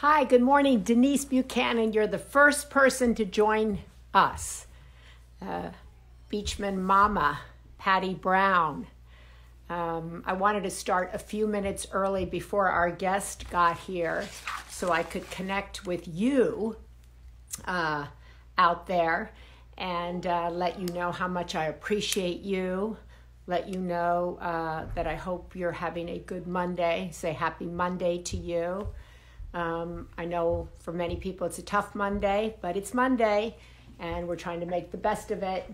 Hi, good morning, Denise Buchanan. You're the first person to join us. Uh, Beachman Mama, Patty Brown. Um, I wanted to start a few minutes early before our guest got here so I could connect with you uh, out there and uh, let you know how much I appreciate you. Let you know uh, that I hope you're having a good Monday. Say happy Monday to you. Um, I know for many people it's a tough Monday, but it's Monday and we're trying to make the best of it.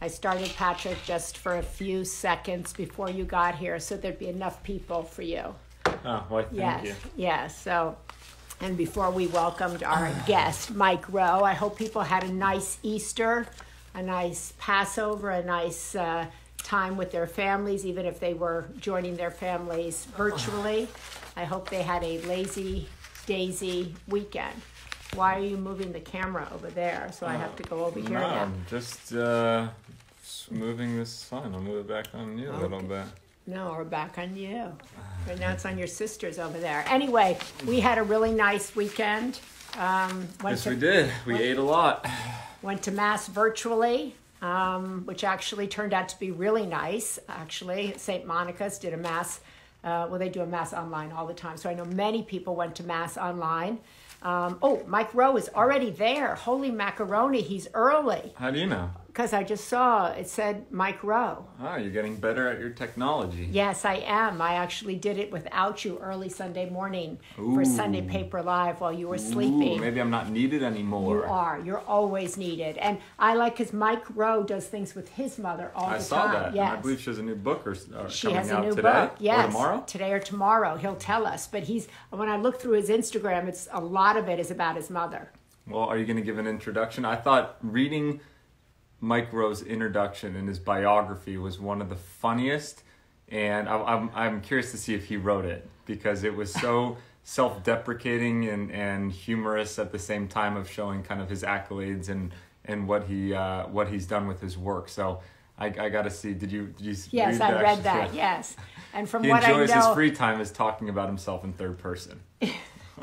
I started Patrick just for a few seconds before you got here so there'd be enough people for you. Oh, well, thank yes, you. yes. So, and before we welcomed our guest, Mike Rowe, I hope people had a nice Easter, a nice Passover, a nice uh, time with their families, even if they were joining their families virtually. I hope they had a lazy daisy weekend. Why are you moving the camera over there? So I have to go over here No, now. I'm just, uh, moving this fine. I'll move it back on you a little bit. No, we're back on you. Right now it's on your sisters over there. Anyway, we had a really nice weekend. Um, Yes, to, we did. We ate a lot. Went to mass virtually, um, which actually turned out to be really nice. Actually, St. Monica's did a mass. Uh, well, they do a mass online all the time, so I know many people went to mass online. Um, oh, Mike Rowe is already there. Holy macaroni, he's early How do you know? Because I just saw it said Mike Rowe. Oh, you're getting better at your technology. Yes, I am. I actually did it without you early Sunday morning for Sunday Paper Live while you were Ooh, sleeping. maybe I'm not needed anymore. You are. You're always needed. And I like because Mike Rowe does things with his mother all I the time. I saw that. Yes. I believe she has a new book or, or uh, she coming has a out new today book. Yes. or tomorrow. Today or tomorrow. He'll tell us. But he's when I look through his Instagram, it's a lot of it is about his mother. Well, are you going to give an introduction? I thought reading Mike Rowe's introduction and his biography was one of the funniest, and I, I'm I'm curious to see if he wrote it because it was so self-deprecating and and humorous at the same time of showing kind of his accolades and and what he uh, what he's done with his work. So. I, I got to see. Did you? Did you Yes, read I read that. Yes. And from He what I know, he enjoys his free time is talking about himself in third person,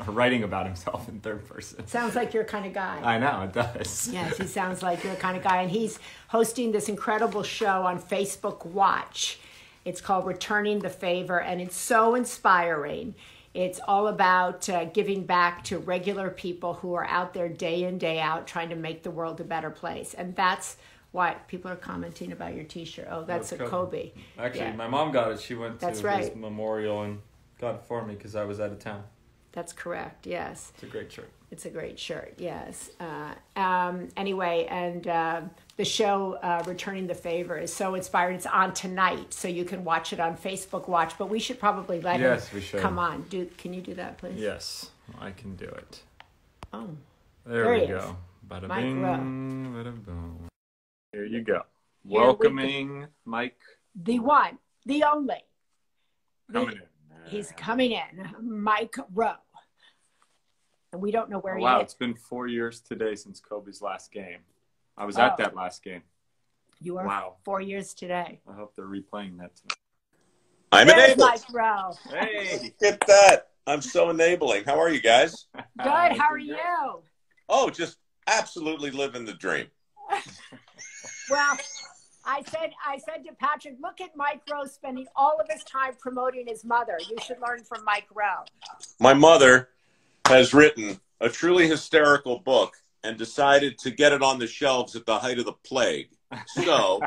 writing about himself in third person. sounds like your kind of guy. I know it does. Yes, he sounds like your kind of guy. And he's hosting this incredible show on Facebook Watch. It's called Returning the Favor, and it's so inspiring. It's all about uh, giving back to regular people who are out there day in, day out, trying to make the world a better place. And that's why people are commenting about your t shirt. Oh, that's, That's a Kobe. Kobe. Actually, Yeah. my mom got it. She went to That's his memorial and got it for me because I was out of town. That's correct, yes. It's a great shirt. It's a great shirt, yes. Uh, um, anyway, and uh, the show uh, Returning the Favor is so inspiring. It's on tonight, so you can watch it on Facebook Watch. But we should probably let Yes, we should. come on. Do can you do that, please? Yes, I can do it. Oh, There, There we go. Bada Mike bing, bada boom. Here you go. Here we. Welcoming Mike the one, the only. The- coming in. He's coming in, Mike Rowe. And we don't know where Oh, he wow, is. it's been four years today since Kobe's last game. I was Oh. at that last game. You are Wow. four years today. I hope they're replaying that tonight. I'm There's enabled. Mike Rowe. Hey, Look at that. I'm so enabling. How are you guys? Good. How are you? Oh, just absolutely living the dream. Well, I said I said to Patrick, look at Mike Rowe spending all of his time promoting his mother. You should learn from Mike Rowe. My mother has written a truly hysterical book and decided to get it on the shelves at the height of the plague. So,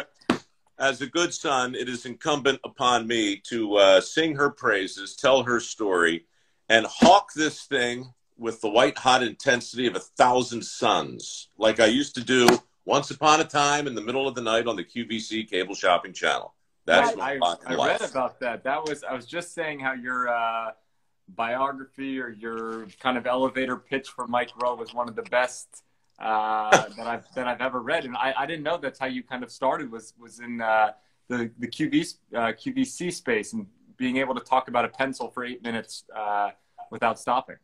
as a good son, it is incumbent upon me to uh, sing her praises, tell her story, and hawk this thing with the white hot intensity of a thousand suns, like I used to do once upon a time in the middle of the night on the QVC cable shopping channel. That's my I, I read about that. That was I was just saying how your uh, biography or your kind of elevator pitch for Mike Rowe was one of the best uh, that I've that I've ever read, and I, I didn't know that's how you kind of started was was in uh, the the QV uh, QVC space and being able to talk about a pencil for eight minutes uh, without stopping.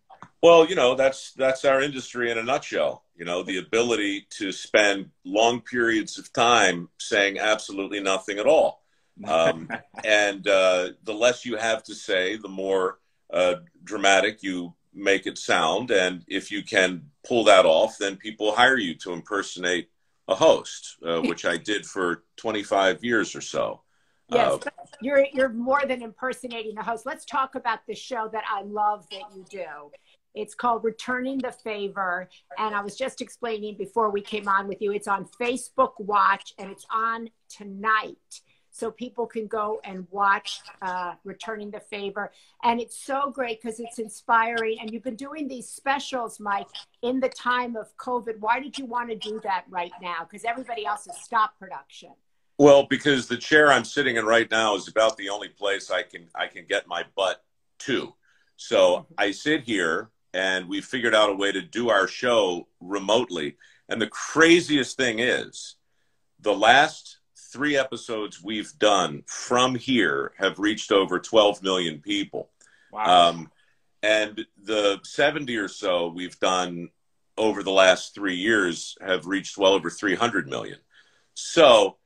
Well, you know, that's that's our industry in a nutshell. You know, the ability to spend long periods of time saying absolutely nothing at all. Um, and uh, the less you have to say, the more uh, dramatic you make it sound. And if you can pull that off, then people hire you to impersonate a host, uh, which I did for 25 years or so. Yes, Uh, you're you're more than impersonating a host. Let's talk about the show that I love that you do. It's called Returning the Favor, and I was just explaining before we came on with you. It's on Facebook Watch, and it's on tonight, so people can go and watch uh, Returning the Favor. And it's so great because it's inspiring. And you've been doing these specials, Mike, in the time of COVID. Why did you want to do that right now? Because everybody else has stopped production. Well, because the chair I'm sitting in right now is about the only place I can I can get my butt to. So I sit here and we figured out a way to do our show remotely. And the craziest thing is the last three episodes we've done from here have reached over 12 million people. Wow. Um, and the 70 or so we've done over the last three years have reached well over 300 million. So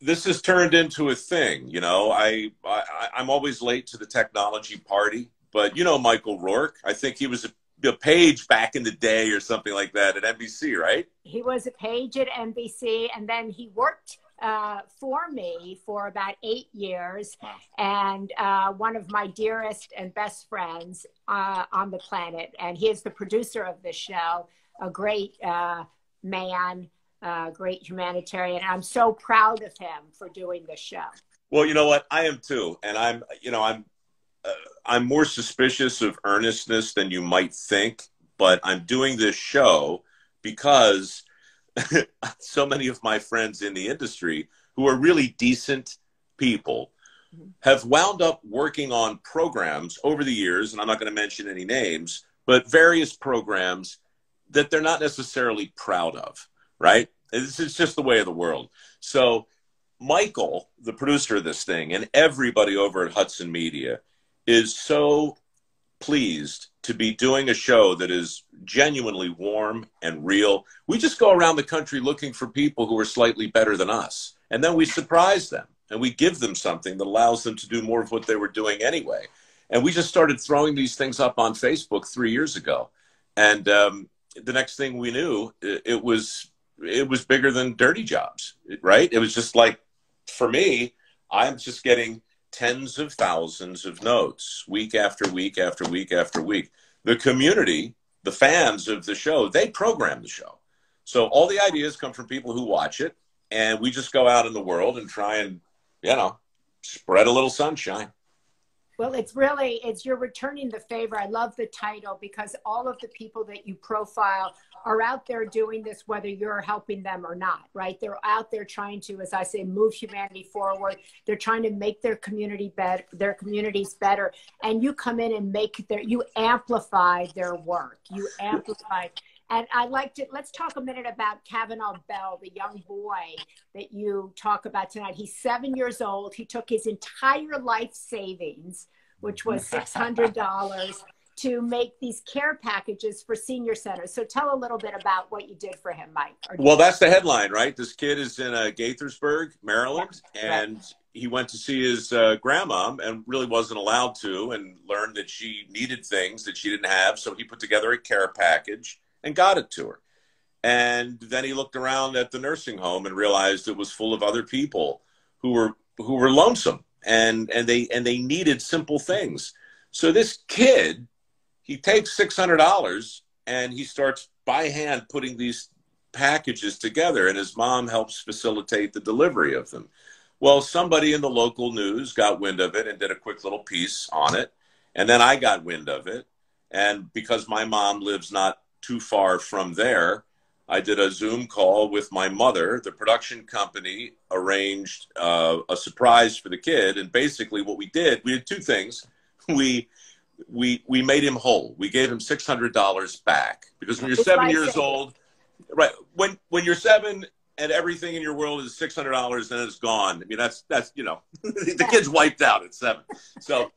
this has turned into a thing. You know, I, I I'm always late to the technology party, but you know Michael Rourke. I think he was a, a page back in the day or something like that at NBC, right? he was a page at NBC, and then he worked uh, for me for about eight years, Wow. and uh, one of my dearest and best friends uh, on the planet. And he is the producer of the show, a great uh, man, uh, great humanitarian. And I'm so proud of him for doing the show. Well, you know what? I am too, and I'm you know I'm uh, I'm more suspicious of earnestness than you might think, but I'm doing this show because so many of my friends in the industry who are really decent people mm-hmm. have wound up working on programs over the years, and I'm not going to mention any names, but various programs that they're not necessarily proud of, right? It's, it's just the way of the world. So, Michael, the producer of this thing, and everybody over at Hudson Media is so pleased to be doing a show that is genuinely warm and real. We just go around the country looking for people who are slightly better than us, and then we surprise them and we give them something that allows them to do more of what they were doing anyway. And we just started throwing these things up on Facebook three years ago, and um, the next thing we knew, it, it was it was bigger than Dirty Jobs, right? It was just like for me, I'm just getting tens of thousands of notes week after week after week after week. The community, the fans of the show, they program the show. So all the ideas come from people who watch it, and we just go out in the world and try and, you know, spread a little sunshine. Well, it's really it's you're returning the favor. I love the title because all of the people that you profile are out there doing this whether you're helping them or not, right? They're out there trying to as I say move humanity forward. They're trying to make their community better, their communities better. And you come in and make their you amplify their work. You amplify and I'd like to let's talk a minute about Cavanaugh Bell, the young boy that you talk about tonight. He's seven years old. He took his entire life savings, which was six hundred dollars, to make these care packages for senior centers. So tell a little bit about what you did for him, Mike. Or- Well, that's the headline, right? This kid is in uh, Gaithersburg, Maryland, Yeah, right. and he went to see his uh, grandma and really wasn't allowed to, and learned that she needed things that she didn't have. So he put together a care package and got it to her. And then he looked around at the nursing home and realized it was full of other people who were who were lonesome and and they and they needed simple things. So this kid, he takes six hundred dollars and he starts by hand putting these packages together, and his mom helps facilitate the delivery of them. Well, somebody in the local news got wind of it and did a quick little piece on it, and then I got wind of it, and because my mom lives not too far from there, I did a Zoom call with my mother. The production company arranged uh, a surprise for the kid, and basically, what we did, we did two things. We we we made him whole. We gave him six hundred dollars back because when you're It's seven years old, right? When when you're seven and everything in your world is six hundred dollars and it's gone. I mean, that's that's you know, the kid's wiped out at seven. So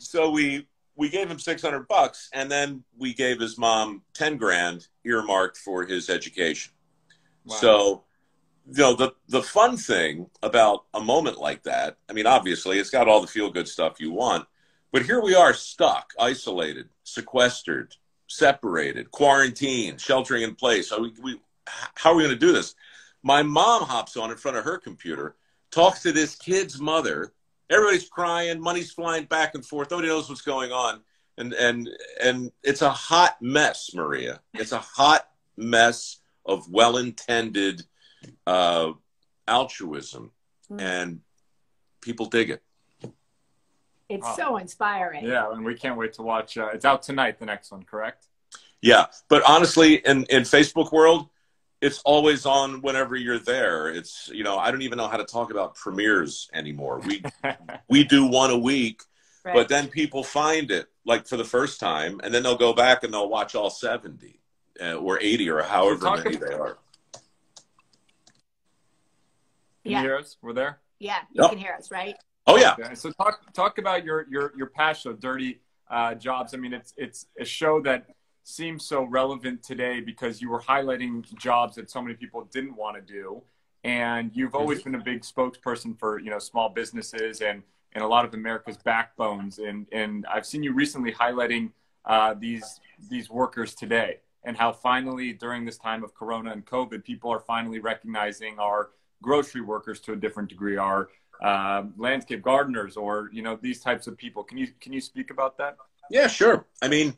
so we we gave him six hundred bucks, and then we gave his mom ten grand earmarked for his education. Wow. So, you know, the the fun thing about a moment like that, I mean, obviously, it's got all the feel good stuff you want, But here we are stuck, isolated, sequestered, separated, quarantined, sheltering in place. Are we, we, how are we going to do this? My mom hops on in front of her computer, talks to this kid's mother. Everybody's crying, money's flying back and forth. Nobody knows what's going on. And, and, and it's a hot mess, Maria. It's a hot mess of well intended uh, altruism. Mm. And people dig it. It's Wow. so inspiring. Yeah, and we can't wait to watch. Uh, it's out tonight. The next one, correct? Yeah, but honestly, in in Facebook world, it's always on whenever you're there. It's you know I don't even know how to talk about premieres anymore. We we do one a week, Right. but then people find it like for the first time, and then they'll go back and they'll watch all seventy uh, or eighty or however talk many about- they are. Can Yeah. you hear us? We're there. yeah, you Yep. can hear us, right? Oh yeah, Okay, so talk talk about your your your passion of dirty uh, jobs. I mean, it's it's a show that seems so relevant today because you were highlighting jobs that so many people didn't want to do, and you've always been a big spokesperson for you know small businesses and and a lot of America's backbones. And and I've seen you recently highlighting uh, these these workers today and how finally during this time of Corona and COVID, people are finally recognizing our grocery workers to a different degree, our uh, landscape gardeners or you know these types of people can you can you speak about that Yeah, sure. I mean,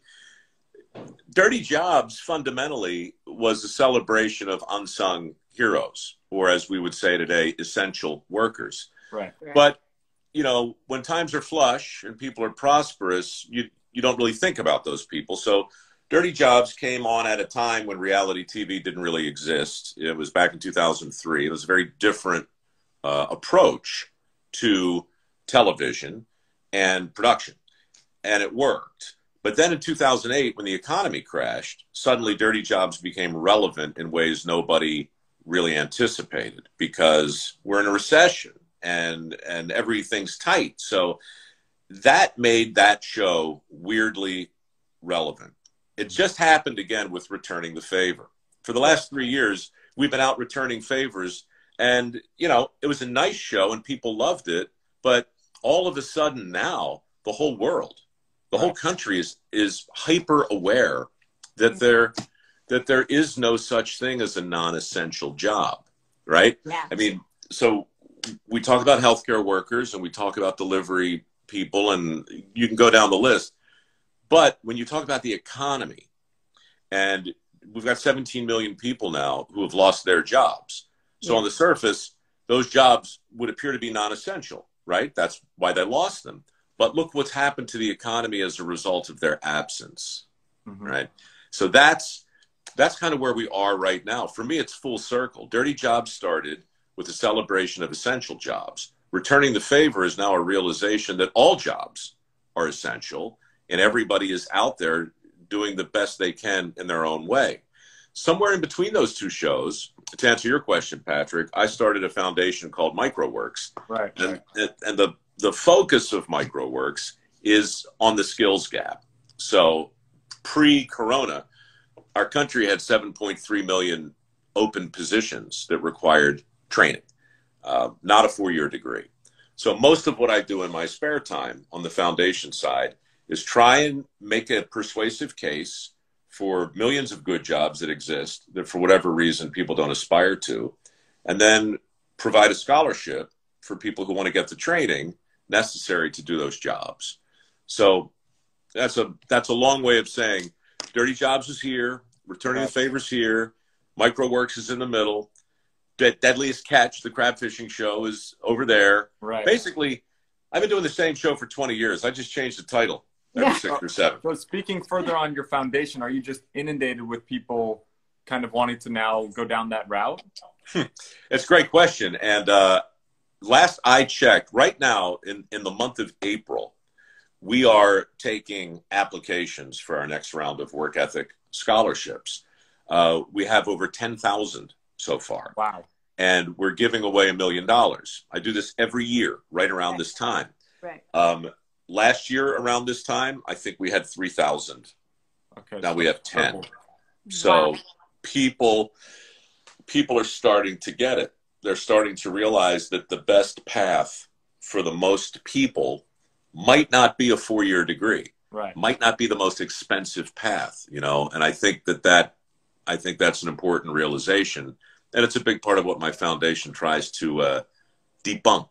Dirty Jobs fundamentally was a celebration of unsung heroes, or as we would say today, essential workers. right Right. But you know, when times are flush and people are prosperous, you you don't really think about those people. So Dirty Jobs came on at a time when reality TV didn't really exist. It was back in 2003. It was a very different uh, approach to television and production, and it worked. But then in 2008, when the economy crashed, suddenly Dirty Jobs became relevant in ways nobody really anticipated because we're in a recession and and everything's tight. So that made that show weirdly relevant. It just happened again with returning the favor. For the last three years, we've been out returning favors, and you know it was a nice show and people loved it. But all of a sudden now, the whole world, the whole country is is hyper aware that mm-hmm. there that there is no such thing as a non-essential job, right? yeah. I mean, so we talk about healthcare workers and we talk about delivery people, and you can go down the list. But when you talk about the economy, and we've got 17 million people now who have lost their jobs. So Yeah. on the surface, those jobs would appear to be non essential, right? That's why they lost them. But look what's happened to the economy as a result of their absence Mhm. right? So that's that's kind of where we are right now. For me it's full circle. Dirty jobs started with the celebration of essential jobs. Returning the favor is now a realization that all jobs are essential and everybody is out there doing the best they can in their own way. Somewhere in between those two shows to answer your question patrick i started a foundation called mikeroweWORKS. Right, right. and, and the, the focus of mikeroweWORKS is on the skills gap. So pre-corona our country had 7.3 million open positions that required training uh, not a four-year degree. So most of what i do in my spare time on the foundation side is try and make a persuasive case for millions of good jobs that exist that for whatever reason people don't aspire to and then provide a scholarship for people who want to get the training necessary to do those jobs so that's a that's a long way of saying dirty jobs is here returning the favors here mikeroweWORKS is in the middle De- deadliest catch the crab fishing show is over there right. basically i've been doing the same show for 20 years i just changed the title every Yeah. six or seven So speaking further on your foundation, are you just inundated with people kind of wanting to now go down that route? It's a great question. And uh, last I checked, right now in, in the month of April, we are taking applications for our next round of work ethic scholarships. Uh, we have over 10,000 so far, Wow. and we're giving away a million dollars. I do this every year, right around this time. Right. Um, last year, around this time, I think we had 3,000. Okay. Now we have 10. Purple. So people people are starting to get it. They're starting to realize that the best path for the most people might not be a four year degree, Right. might not be the most expensive path, you know. And I think that that I think that's an important realization, and it's a big part of what my foundation tries to uh, debunk.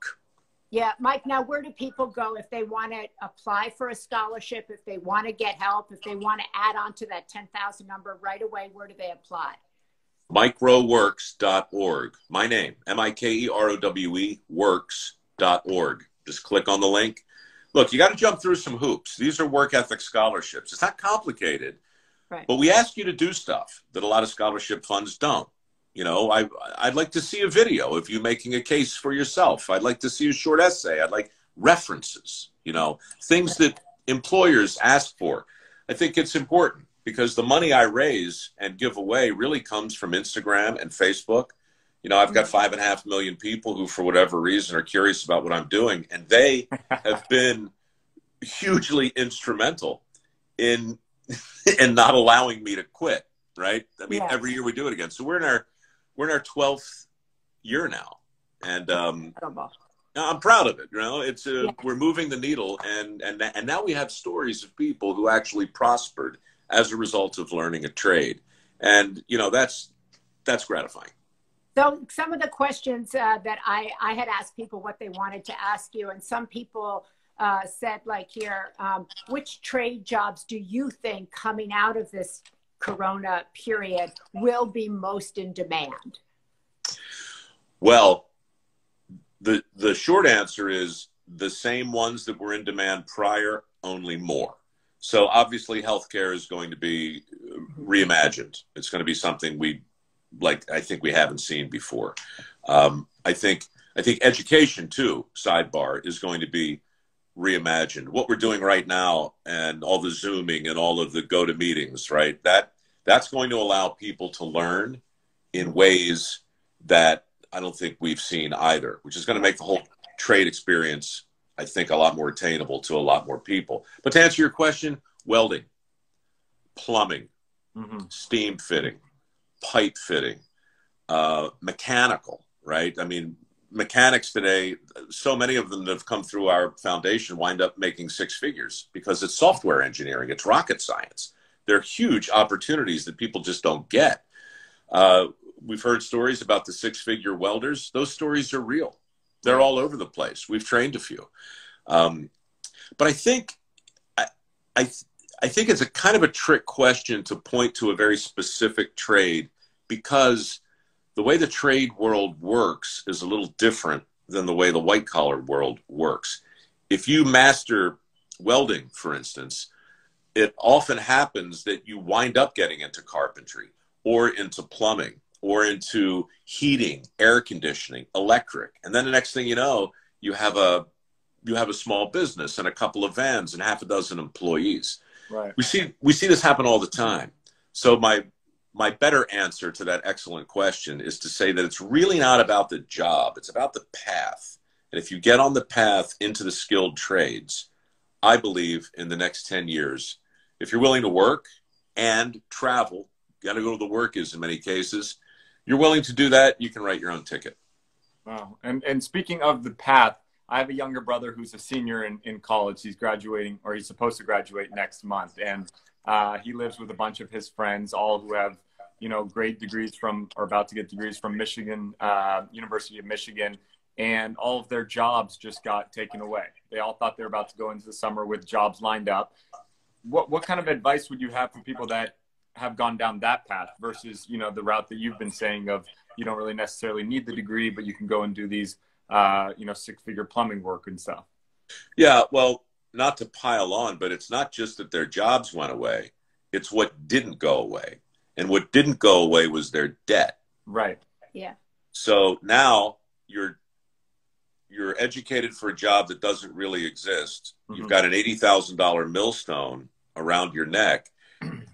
Yeah, Mike, now where do people go if they want to apply for a scholarship, if they want to get help, if they want to add on to that 10,000 number right away, where do they apply? mikeroweworks.org. My name, M I K E R O W E, works.org. Just click on the link. Look, you got to jump through some hoops. These are work ethic scholarships. It's not complicated, Right. but we ask you to do stuff that a lot of scholarship funds don't. You know, I, I'd like to see a video of you making a case for yourself. I'd like to see a short essay. I'd like references, you know, things that employers ask for. I think it's important because the money I raise and give away really comes from Instagram and Facebook. You know, I've got five and a half million people who, for whatever reason, are curious about what I'm doing, and they have been hugely instrumental in in not allowing me to quit. Right? I mean, Yes. every year we do it again. So we're in our we're in our twelfth year now, and um, I'm proud of it. You know, it's uh, Yeah. we're moving the needle, and and and now we have stories of people who actually prospered as a result of learning a trade, and you know that's that's gratifying. So some of the questions uh, that I, I had asked people what they wanted to ask you, and some people uh, said, like here, um, which trade jobs do you think coming out of this Corona period will be most in demand? Well, the the short answer is the same ones that were in demand prior, only more. So obviously, healthcare is going to be reimagined. It's going to be something we like. I think we haven't seen before. Um, I think I think education too. Sidebar is going to be reimagined. What we're doing right now, and all the zooming and all of the go to meetings, right? That that's going to allow people to learn in ways that I don't think we've seen either, which is going to make the whole trade experience, I think, a lot more attainable to a lot more people. But to answer your question, welding, plumbing, hmm steam fitting, pipe fitting, uh, mechanical, right? I mean, mechanics today, so many of them that have come through our foundation wind up making six figures because it's software engineering, it's rocket science. They're huge opportunities that people just don't get. Uh, we've heard stories about the six figure welders. Those stories are real. They're all over the place. We've trained a few. Um, but I think, I, I, I think it's a kind of a trick question to point to a very specific trade because the way the trade world works is a little different than the way the white collar world works. If you master welding, for instance, it often happens that you wind up getting into carpentry or into plumbing or into heating, air conditioning, electric. And then the next thing you know, you have a you have a small business and a couple of vans and half a dozen employees. Right. We see we see this happen all the time. So my my better answer to that excellent question is to say that it's really not about the job, it's about the path. And if you get on the path into the skilled trades, I believe in the next 10 years, if you're willing to work and travel, got to go to the work is in many cases, you're willing to do that, you can write your own ticket. Wow. And and speaking of the path, I have a younger brother who's a senior in, in college. He's graduating, or he's supposed to graduate next month, and uh, he lives with a bunch of his friends, all who have you know great degrees from or about to get degrees from Michigan, uh, University of Michigan, and all of their jobs just got taken away. They all thought they were about to go into the summer with jobs lined up. What what kind of advice would you have for people that have gone down that path versus you know the route that you've been saying of you don't really necessarily need the degree, but you can go and do these uh, you know six figure plumbing work and stuff. Yeah, well, not to pile on, but it's not just that their jobs went away, it's what didn't go away. And what didn't go away was their debt. Right. Yeah. So now you're you're educated for a job that doesn't really exist. You've Mhm. got an eighty thousand dollar millstone around your neck,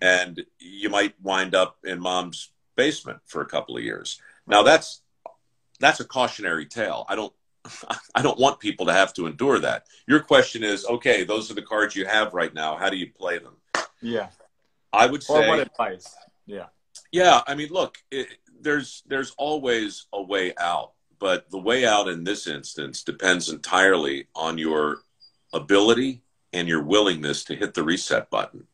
and you might wind up in mom's basement for a couple of years. Now that's that's a cautionary tale. I don't I don't want people to have to endure that. Your question is, okay, those are the cards you have right now. How do you play them? Yeah. I would say Or what advice? Yeah. yeah, I mean, look, it, there's there's always a way out, but the way out in this instance depends entirely on your ability and your willingness to hit the reset button.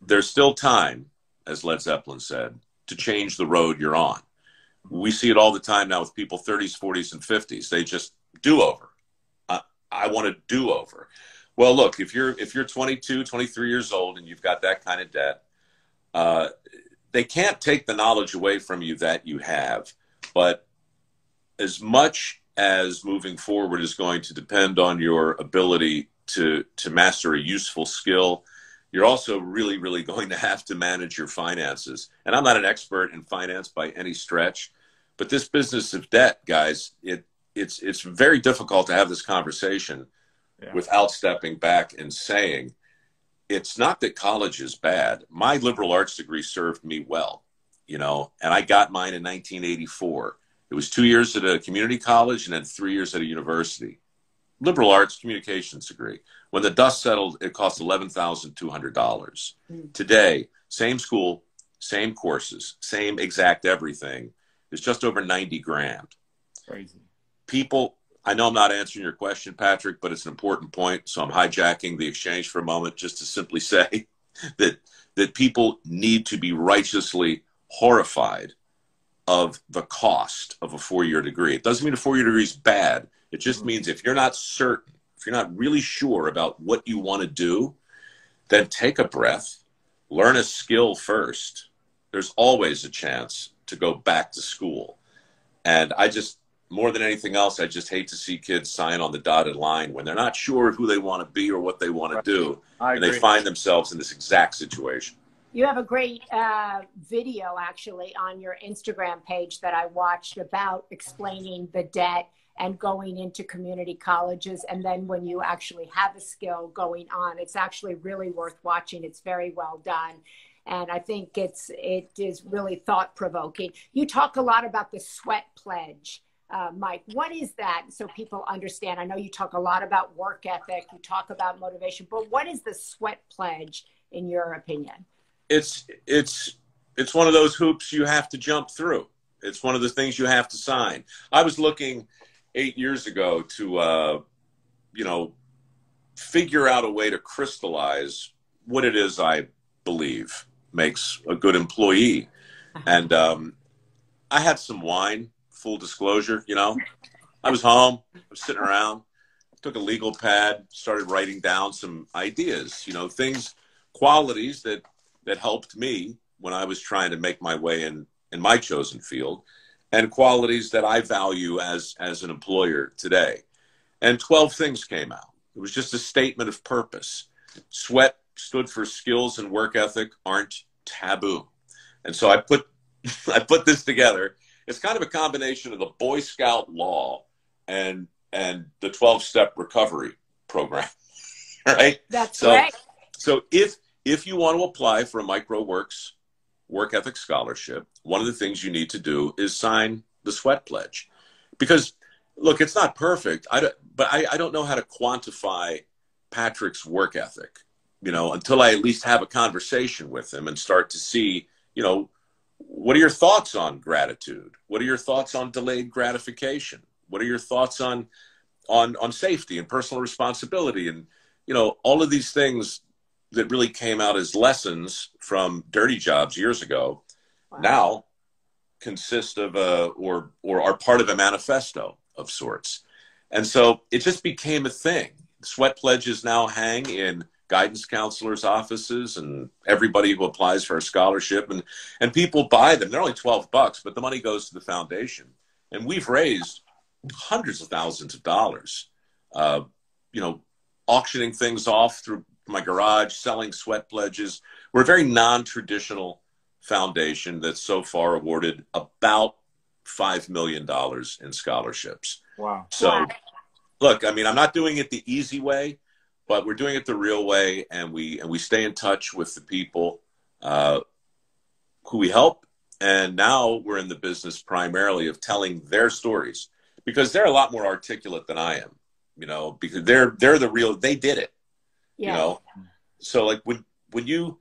There's still time, as Led Zeppelin said, to change the road you're on. We see it all the time now with people 30s, 40s, and 50s. They just do over. I, I want to do over. Well, look, if you're if you're 22, 23 years old and you've got that kind of debt, uh, they can't take the knowledge away from you that you have. But as much as moving forward is going to depend on your ability to to master a useful skill, you're also really, really going to have to manage your finances. And I'm not an expert in finance by any stretch, but this business of debt, guys, it it's it's very difficult to have this conversation yeah. without stepping back and saying it's not that college is bad. My liberal arts degree served me well, you know, and I got mine in 1984. It was two years at a community college and then three years at a university. Liberal arts communications degree. When the dust settled, it cost $11,200. Mm. Today, same school, same courses, same exact everything is just over 90 grand. Crazy. People I know I'm not answering your question, Patrick, but it's an important point. So I'm hijacking the exchange for a moment just to simply say that that people need to be righteously horrified of the cost of a four-year degree. It doesn't mean a four-year degree is bad. It just means if you're not certain, if you're not really sure about what you want to do, then take a breath, learn a skill first. There's always a chance to go back to school. And I just more than anything else, I just hate to see kids sign on the dotted line when they're not sure who they want to be or what they want to do, and they find themselves in this exact situation. You have a great uh, video actually on your Instagram page that I watched about explaining the debt and going into community colleges. And then when you actually have a skill going on, it's actually really worth watching. It's very well done. And I think it's it is really thought provoking. You talk a lot about the sweat pledge uh, Mike, what is that so people understand? I know you talk a lot about work ethic, you talk about motivation, but what is the sweat pledge in your opinion? It's it's it's one of those hoops you have to jump through. It's one of the things you have to sign. I was looking eight years ago to uh, you know figure out a way to crystallize what it is I believe makes a good employee, uh-huh. and um, I had some wine full disclosure, you know, I was home, I was sitting around, took a legal pad, started writing down some ideas, you know, things, qualities that that helped me when I was trying to make my way in in my chosen field, and qualities that I value as as an employer today. And 12 things came out. It was just a statement of purpose. Sweat stood for skills and work ethic aren't taboo. And so I put I put this together it's kind of a combination of the Boy Scout law and and the 12 step recovery program. right? That's so, right. So if if you want to apply for a mikeroweWORKS work ethic scholarship, one of the things you need to do is sign the sweat pledge. Because look, it's not perfect. I don't, but I, I don't know how to quantify Patrick's work ethic, you know, until I at least have a conversation with him and start to see, you know, what are your thoughts on gratitude? What are your thoughts on delayed gratification? What are your thoughts on on on safety and personal responsibility and you know all of these things that really came out as lessons from dirty jobs years ago wow. now consist of a or or are part of a manifesto of sorts and so it just became a thing sweat pledges now hang in guidance counselors' offices and everybody who applies for a scholarship, and and people buy them. They're only twelve bucks, but the money goes to the foundation, and we've raised hundreds of thousands of dollars. Uh, you know, auctioning things off through my garage, selling sweat pledges. We're a very non-traditional foundation that's so far awarded about five million dollars in scholarships. Wow! So, wow. look, I mean, I'm not doing it the easy way but we're doing it the real way, and we and we stay in touch with the people uh, who we help. And now we're in the business primarily of telling their stories because they're a lot more articulate than I am. You know, because they're they're the real. They did it. Yeah. You know, so like when when you,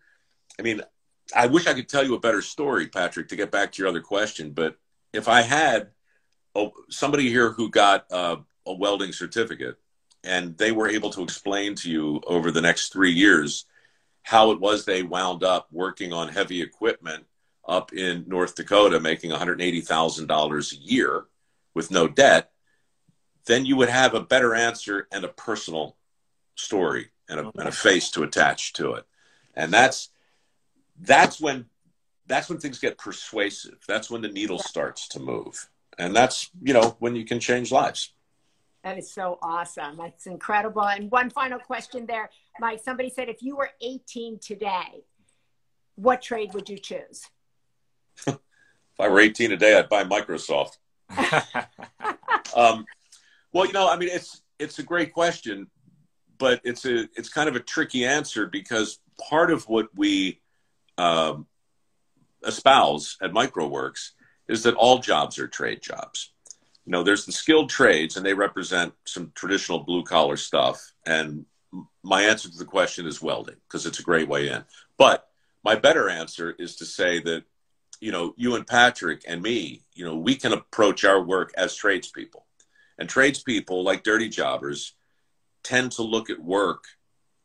I mean, I wish I could tell you a better story, Patrick, to get back to your other question. But if I had oh, somebody here who got uh, a welding certificate and they were able to explain to you over the next three years how it was they wound up working on heavy equipment up in North Dakota, making $180,000 a year with no debt, then you would have a better answer and a personal story and a, and a face to attach to it. And that's that's when that's when things get persuasive. That's when the needle starts to move. And that's, you know, when you can change lives. That is so awesome. That's incredible. And one final question there, Mike. Somebody said if you were 18 today, what trade would you choose? if I were 18 today, I'd buy Microsoft. um, well, you know, I mean, it's it's a great question, but it's a it's kind of a tricky answer because part of what we um, espouse at mikeroweWORKS is that all jobs are trade jobs. You know, there's the skilled trades, and they represent some traditional blue collar stuff. And my answer to the question is welding because it's a great way in. But my better answer is to say that, you know, you and Patrick and me, you know, we can approach our work as tradespeople. And tradespeople, like dirty jobbers, tend to look at work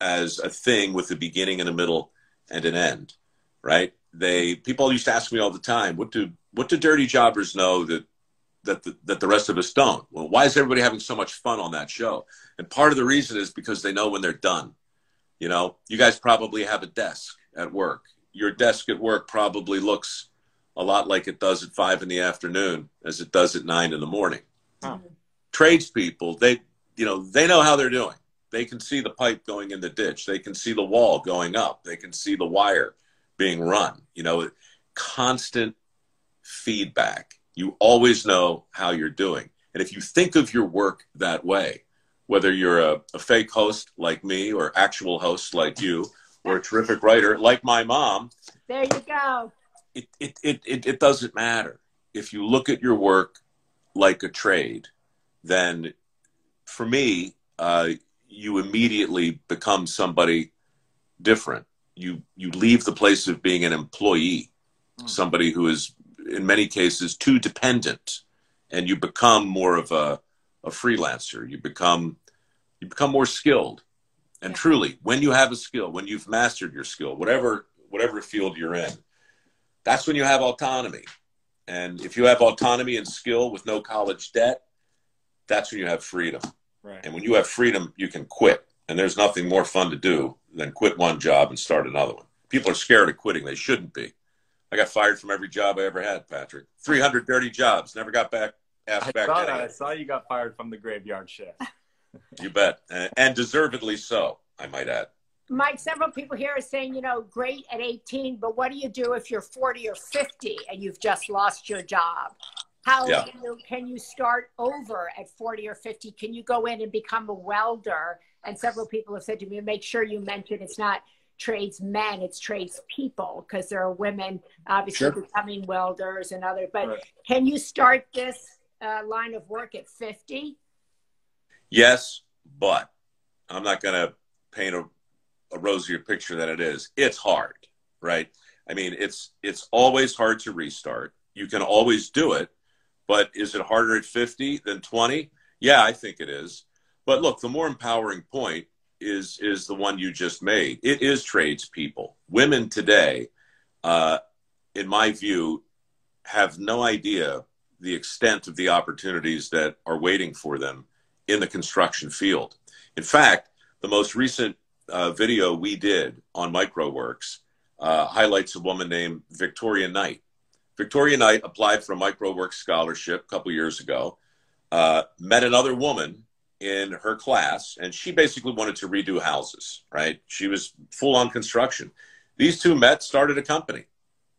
as a thing with a beginning and a middle and an end, right? They people used to ask me all the time, what do what do dirty jobbers know that that the, that the rest of us don't? Well, why is everybody having so much fun on that show? And part of the reason is because they know when they're done. You know, you guys probably have a desk at work. Your desk at work probably looks a lot like it does at five in the afternoon as it does at nine in the morning. Huh. Tradespeople, they you know they know how they're doing. They can see the pipe going in the ditch. They can see the wall going up. They can see the wire being run. You know, constant feedback. You always know how you're doing. And if you think of your work that way, whether you're a, a fake host like me or actual host like you or a terrific writer like my mom, there you go. It, it, it, it, it doesn't matter. If you look at your work like a trade, then for me, uh, you immediately become somebody different. You you leave the place of being an employee, mm. somebody who is in many cases too dependent, and you become more of a, a freelancer. You become you become more skilled. And yeah. truly, when you have a skill, when you've mastered your skill, whatever whatever field you're in, that's when you have autonomy. And if you have autonomy and skill with no college debt, that's when you have freedom. Right. And when you have freedom, you can quit. And there's nothing more fun to do than quit one job and start another one. People are scared of quitting. They shouldn't be. I got fired from every job I ever had, Patrick. 300 dirty jobs. Never got back asked I back. Saw that. I saw you got fired from the graveyard shift. you bet. And deservedly so, I might add. Mike, several people here are saying, you know, great at 18, but what do you do if you're 40 or 50 and you've just lost your job? How yeah. can, you, can you start over at 40 or 50? Can you go in and become a welder? And several people have said to me, make sure you mention it's not tradesmen, it's tradespeople, because there are women obviously sure. becoming welders and other. But right. can you start this uh, line of work at 50? Yes, but I'm not going to paint a, a rosier picture than it is. It's hard, right? I mean, it's it's always hard to restart. You can always do it, but is it harder at 50 than 20? Yeah, I think it is. But look, the more empowering point is is the one you just made. It is tradespeople. Women today, uh, in my view, have no idea the extent of the opportunities that are waiting for them in the construction field. In fact, the most recent uh, video we did on mikeroweWORKS uh, highlights a woman named Victoria Knight. Victoria Knight applied for a mikeroweWORKS scholarship a couple years ago, uh, met another woman in her class, and she basically wanted to redo houses, right? She was full on construction. These two met, started a company.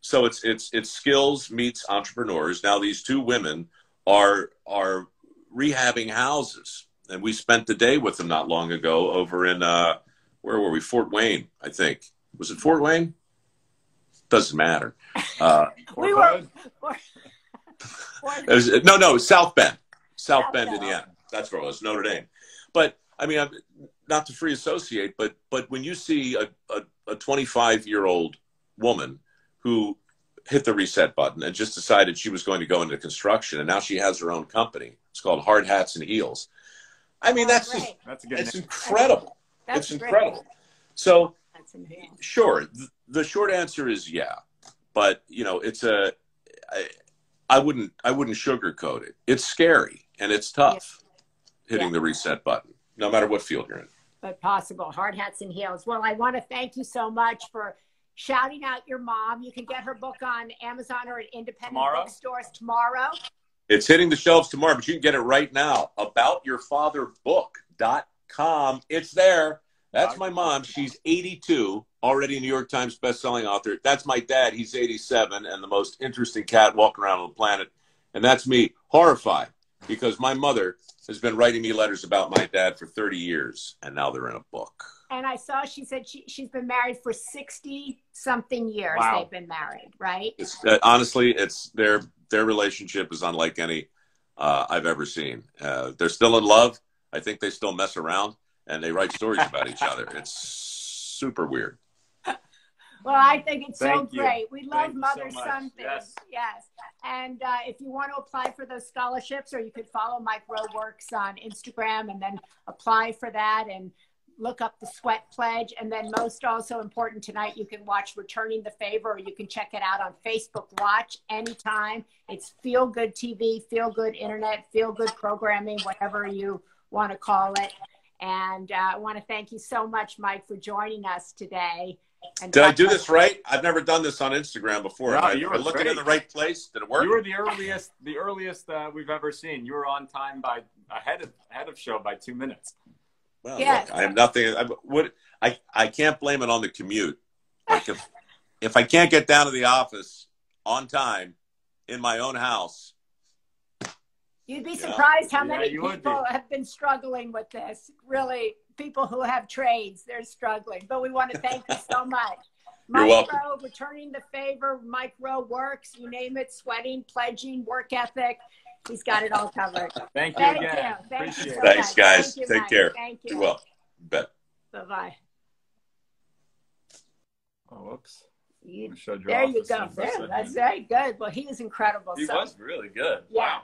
So it's it's it's skills meets entrepreneurs. Now these two women are are rehabbing houses, and we spent the day with them not long ago over in uh, where were we? Fort Wayne, I think. Was it Fort Wayne? Doesn't matter. Uh, we were. was, no, no, South Bend, South, South Bend, Bend, Indiana. That's where it was, Notre Dame. But I mean, I'm, not to free associate, but but when you see a, a 25 year old woman who hit the reset button and just decided she was going to go into construction, and now she has her own company. It's called Hard Hats and Heels. I mean, Oh, that's just. That's a good it's name. incredible. That's it's great. incredible. So That's inhaled. sure, the short answer is yeah, but you know, it's a. I, I wouldn't. I wouldn't sugarcoat it. It's scary and it's tough hitting Yeah. the reset button, no matter what field you're in. but possible. Hard hats and heels. Well, I want to thank you so much for shouting out your mom. You can get her book on Amazon or at independent Tomorrow? bookstores tomorrow. It's hitting the shelves tomorrow, but you can get it right now. Aboutyourfatherbook.com. It's there. That's my mom. She's 82, already New York Times bestselling author. That's my dad. He's 87 and the most interesting cat walking around on the planet. And that's me, horrified, because my mother has been writing me letters about my dad for 30 years, and now they're in a book. And I saw she said she, she's been married for 60 something years. Wow. They've been married, right? It's uh, honestly, it's their their relationship is unlike any uh, I've ever seen. Uh, they're still in love. I think they still mess around and they write stories about each other. It's super weird. Well, I think it's so Thank you. great. We love Thank you so mother much. son things. Yes. Yes. And uh, if you want to apply for those scholarships, or you could follow mikeroweWORKS on Instagram and then apply for that and look up the Sweat Pledge. And then, most also important tonight, you can watch Returning the Favor, or you can check it out on Facebook Watch anytime. It's feel good TV, feel good internet, feel good programming, whatever you want to call it. And uh, I want to thank you so much, Mike, for joining us today. And Did I do this right? I've never done this on Instagram before. No, I, you were looking great. in the right place? Did it work? You were the earliest, the earliest uh, we've ever seen. You were on time by ahead of ahead of show by two minutes. Well, Yes. look, I have nothing. I, what, I, I can't blame it on the commute. Like if, if I can't get down to the office on time in my own house, You'd be Yeah. surprised how many you would people be. have been struggling with this. Really, people who have trades, they're struggling. But we want to thank you so much. You're Mike welcome. Rowe, returning the favor, mikeroweWORKS, you name it, sweating, pledging, work ethic. He's got it all covered. Thank you Thank again. you. Thank Appreciate you so Thanks, much. guys. Thank you, Take Mike. care. Thank be you. well. Bet. Bye bye. Oh, whoops. You, I there you go. in for a There, that's very good. Well, he was incredible. He so, was really good. Yeah. Wow.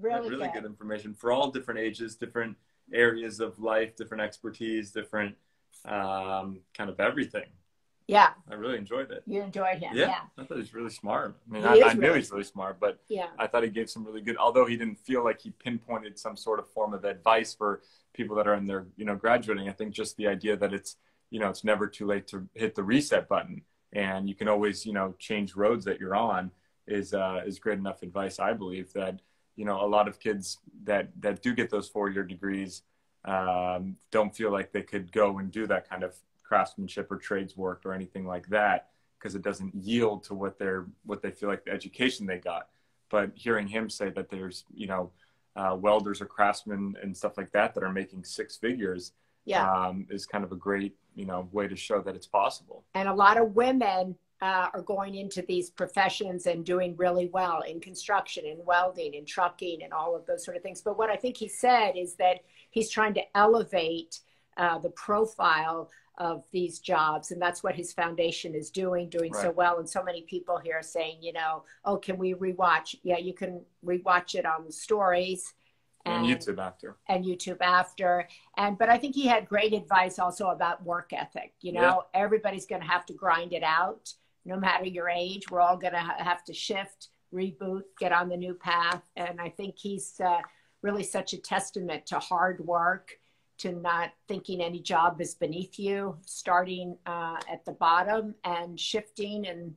Really, really good. good information for all different ages, different areas of life, different expertise, different um, kind of everything. Yeah, I really enjoyed it. you enjoyed him. Yeah, Yeah, I thought he was really smart. I mean, He I, I knew really he's really smart, but yeah. I thought he gave some really good. Although he didn't feel like he pinpointed some sort of form of advice for people that are in their, you know, graduating. I think just the idea that it's, you know, it's never too late to hit the reset button, and you can always, you know, change roads that you're on is uh, is great enough advice. I believe that you know a lot of kids that that do get those four year degrees um, don't feel like they could go and do that kind of craftsmanship or trades work or anything like that because it doesn't yield to what they're what they feel like the education they got but hearing him say that there's you know uh, welders or craftsmen and stuff like that that are making six figures Yeah. um, is kind of a great you know way to show that it's possible and a lot of women uh, are going into these professions and doing really well in construction and welding and trucking and all of those sort of things. But what I think he said is that he's trying to elevate uh, the profile of these jobs, and that's what his foundation is doing, doing so well. And so many people here are saying, you know, oh, can we rewatch? Yeah, you can rewatch it on stories. and youtube after and YouTube after. And but I think he had great advice also about work ethic. You know, everybody's going to have to grind it out, no matter your age. We're all going to ha- have to shift, reboot, get on the new path. And I think he's uh, really such a testament to hard work, to not thinking any job is beneath you, starting uh, at the bottom and shifting and.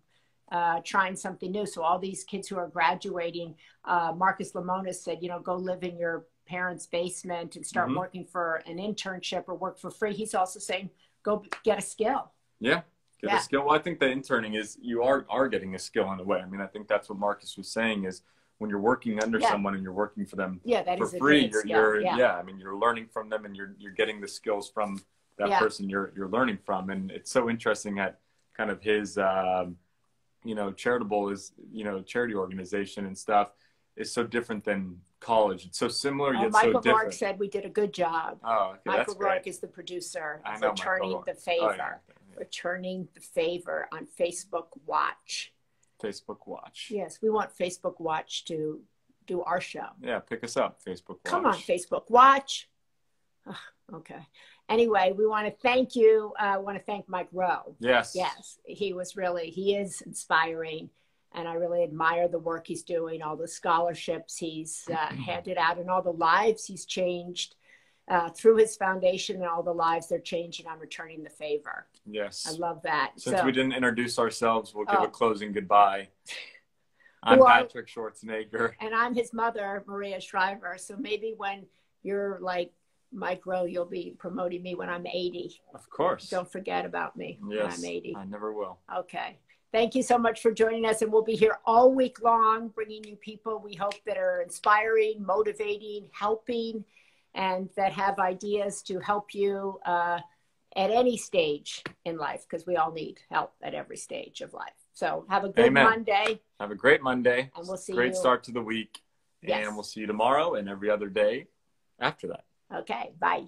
Uh, trying something new. So all these kids who are graduating, uh, Marcus Lemonis said, you know, go live in your parents' basement and start Mhm. working for an internship or work for free. He's also saying, go get a skill. Yeah. Get Yeah. a skill. Well, I think the interning is you are are getting a skill in a way. I mean, I think that's what Marcus was saying is when you're working under Yeah. someone and you're working for them Yeah, that for free, you're, you're yeah. yeah. I mean, you're learning from them and you're you're getting the skills from that person you're you're learning from, and it's so interesting that kind of his um, you know charitable is you know charity organization and stuff is so different than college. It's so similar Oh, yet so Michael different. Rourke said we did a good job. oh, okay, Michael Rourke is the producer I know Rourke. the Oh, Favor. yeah. Returning the Favor on Facebook Watch. Facebook Watch. Yes, we want Facebook Watch to do our show. Yeah, pick us up, Facebook Watch. Come on, Facebook Watch. Okay. Anyway, we want to thank you. Uh, I want to thank Mike Rowe. Yes. Yes, he was really, he is inspiring. And I really admire the work he's doing, all the scholarships he's uh, handed out, and all the lives he's changed uh, through his foundation, and all the lives they're changing. I'm returning the favor. Yes. I love that. Since so, we didn't introduce ourselves, we'll give Oh. a closing goodbye. I'm are- Patrick Schwarzenegger. and I'm his mother, Maria Shriver. So maybe when you're like Mike Rowe, you'll be promoting me when I'm 80. Of course. Don't forget about me when yes. I'm 80. I never will. Okay. Thank you so much for joining us. And we'll be here all week long, bringing you people we hope that are inspiring, motivating, helping, and that have ideas to help you uh, at any stage in life, because we all need help at every stage of life. So have a good Amen. Monday, Have a great Monday. and we'll see you. Great you. start to the week. Yes. And we'll see you tomorrow and every other day after that. Okay. Bye.